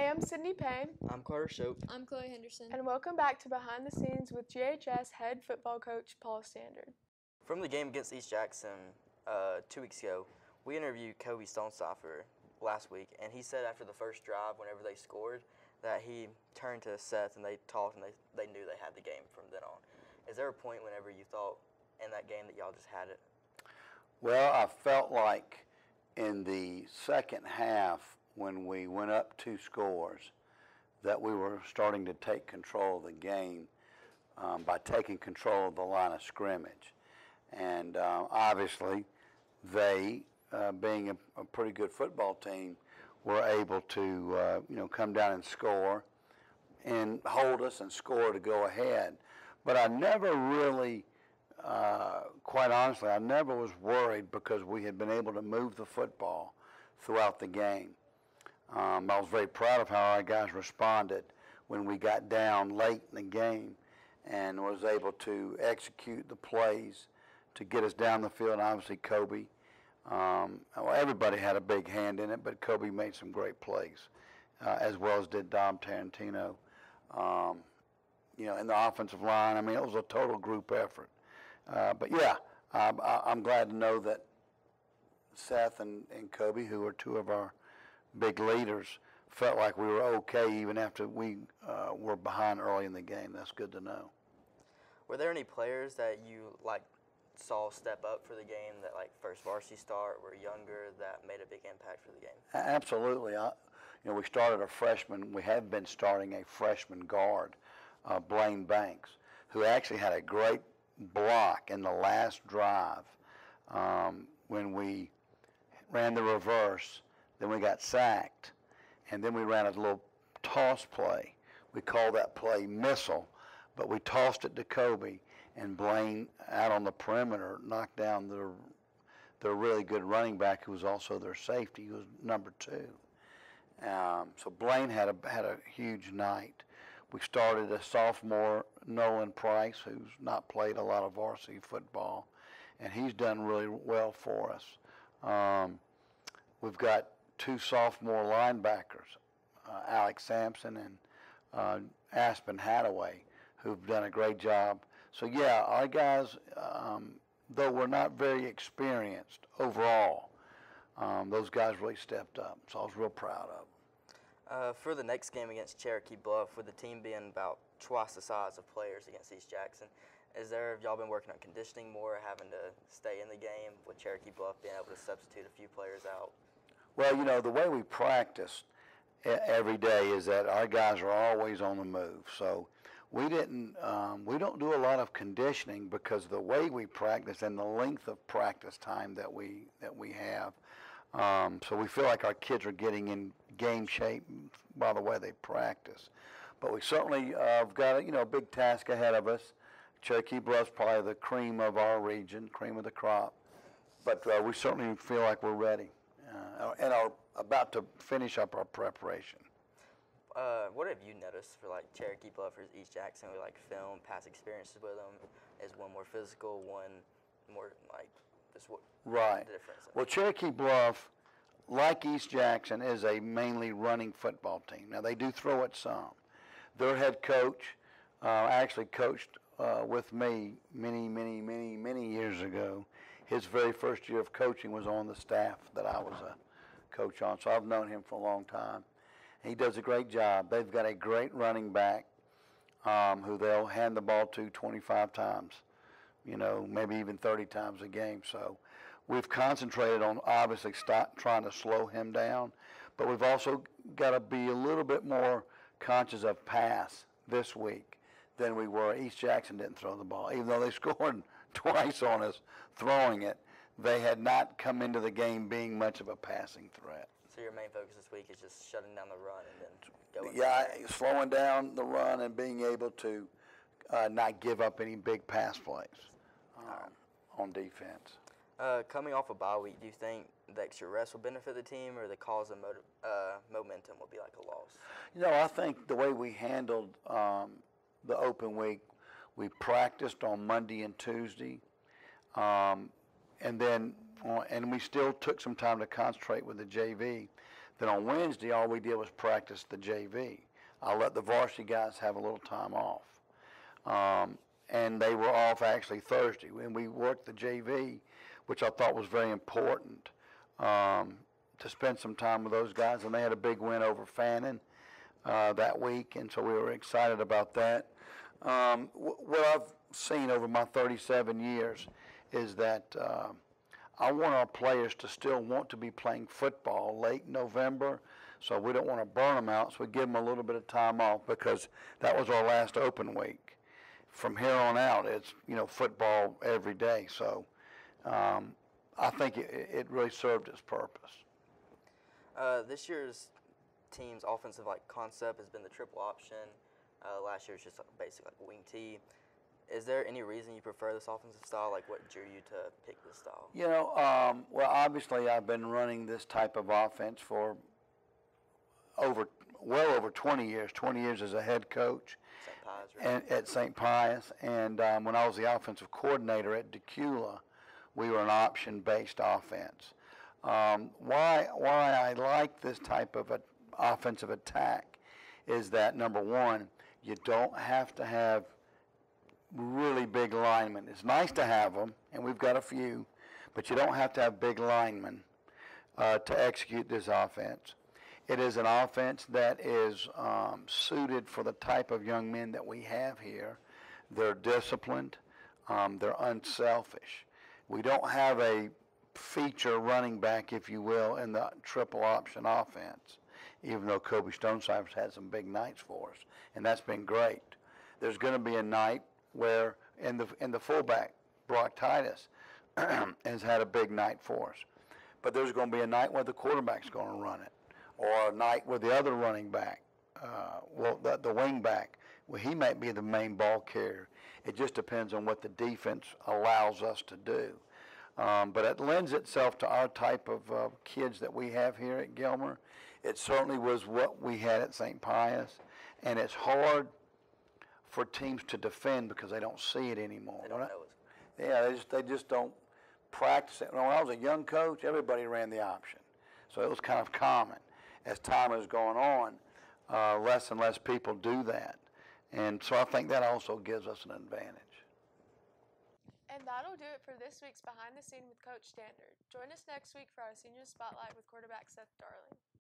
Hey, I'm Sydney Payne, I'm Carter Shope. I'm Chloe Henderson. and welcome back to Behind the Scenes with GHS head football coach Paul Standard. From the game against East Jackson uh, two weeks ago, we interviewed Kobe Stonecypher last week, and he said after the first drive, whenever they scored, that he turned to Seth and they talked and they, they knew they had the game from then on. Is there a point whenever you thought in that game that y'all just had it? Well, I felt like in the second half, when we went up two scores, that we were starting to take control of the game um, by taking control of the line of scrimmage. And uh, obviously, they, uh, being a, a pretty good football team, were able to, uh, you know, come down and score and hold us and score to go ahead. But I never really uh, quite honestly, I never was worried because we had been able to move the football throughout the game. Um, I was very proud of how our guys responded when we got down late in the game and was able to execute the plays to get us down the field. Obviously, Kobe, um, well, everybody had a big hand in it, but Kobe made some great plays, uh, as well as did Dom Tarantino. Um, you know, in the offensive line, I mean, it was a total group effort. Uh, but yeah, I'm, I'm glad to know that Seth and, and Kobe, who are two of our big leaders, felt like we were okay even after we uh, were behind early in the game. That's good to know. Were there any players that you like saw step up for the game that like first varsity start were younger that made a big impact for the game? Absolutely. I, you know, we started a freshman. We have been starting a freshman guard, uh, Blaine Banks, who actually had a great block in the last drive um, when we ran the reverse. Then we got sacked, and then we ran a little toss play. We called that play missile, but we tossed it to Kobe, and Blaine out on the perimeter knocked down their their really good running back, who was also their safety, who was number two. Um, so Blaine had a had a huge night. We started a sophomore, Nolan Price, who's not played a lot of varsity football, and he's done really well for us. Um, we've got two sophomore linebackers, uh, Alex Sampson and uh, Aspen Hadaway, who've done a great job. So yeah, our guys, um, though we're not very experienced overall, um, those guys really stepped up. So I was real proud of them. Uh, for the next game against Cherokee Bluff, with the team being about twice the size of players against East Jackson, is there have y'all been working on conditioning more, having to stay in the game with Cherokee Bluff being able to substitute a few players out? Well, you know, the way we practice every day is that our guys are always on the move. So we didn't, um, we don't do a lot of conditioning because the way we practice and the length of practice time that we that we have. Um, so we feel like our kids are getting in game shape by the way they practice. But we certainly uh, have got a you know big task ahead of us. Cherokee Bluff's probably the cream of our region, cream of the crop. But uh, we certainly feel like we're ready uh, and are about to finish up our preparation. Uh, what have you noticed for like Cherokee Bluff or East Jackson with like film, past experiences with them? Is one more physical, one more like just what Right. the difference? Well, Cherokee Bluff, like East Jackson, is a mainly running football team. Now, they do throw it some. Their head coach uh, actually coached uh, with me many, many, many, many years ago. His very first year of coaching was on the staff that I was a coach on, so I've known him for a long time. He does a great job. They've got a great running back um, who they'll hand the ball to 25 times, you know, maybe even 30 times a game. So we've concentrated on obviously stop, trying to slow him down, but we've also got to be a little bit more conscious of pass this week than we were. East Jackson didn't throw the ball, even though they scored twice on us throwing it. They had not come into the game being much of a passing threat. So your main focus this week is just shutting down the run and then going. Yeah, slowing down the run and being able to uh, not give up any big pass plays um, on defense. Uh, coming off a bye week, do you think the extra rest will benefit the team, or the cause of uh, momentum will be like a loss? You know, I think the way we handled um, the open week, we practiced on Monday and Tuesday, um, and then on, and we still took some time to concentrate with the JV. Then on Wednesday, all we did was practice the JV. I let the varsity guys have a little time off. Um, and they were off actually Thursday. And we worked the JV, which I thought was very important um, to spend some time with those guys. And they had a big win over Fannin uh, that week, and so we were excited about that. Um, wh- what I've seen over my 37 years is that uh, I want our players to still want to be playing football late November, so we don't want to burn them out. So we give them a little bit of time off because that was our last open week. From here on out, it's you know football every day. So um, I think it, it really served its purpose. Uh, this year's team's offensive like concept has been the triple option. Uh, last year was just like, basic like wing T. Is there any reason you prefer this offensive style? Like what drew you to pick this style? You know, um, well, obviously, I've been running this type of offense for over, well over 20 years. 20 years as a head coach, right? and at St. Pius, and um, when I was the offensive coordinator at Dacula, we were an option-based offense. Um, why why I like this type of a, offensive attack is that number one, you don't have to have really big linemen. It's nice to have them, and we've got a few, but you don't have to have big linemen uh, to execute this offense. It is an offense that is um, suited for the type of young men that we have here. They're disciplined, um, they're unselfish. We don't have a feature running back, if you will, in the triple option offense, even though Kobe Stonecypher's had some big nights for us, and that's been great. There's going to be a night where in the in the fullback, Brock Titus has had a big night for us. But there's going to be a night where the quarterback's going to run it, or a night where the other running back, uh, well, the, the wing back, well, he might be the main ball carrier. It just depends on what the defense allows us to do. Um, but it lends itself to our type of uh, kids that we have here at Gilmer. It certainly was what we had at St. Pius, and it's hard for teams to defend because they don't see it anymore. They don't know it's yeah, they just they just don't practice it. When I was a young coach, everybody ran the option, so it was kind of common. As time has gone on, uh, less and less people do that, and so I think that also gives us an advantage. And that'll do it for this week's Behind the Scene with Coach Standard. Join us next week for our senior spotlight with quarterback Seth Darling.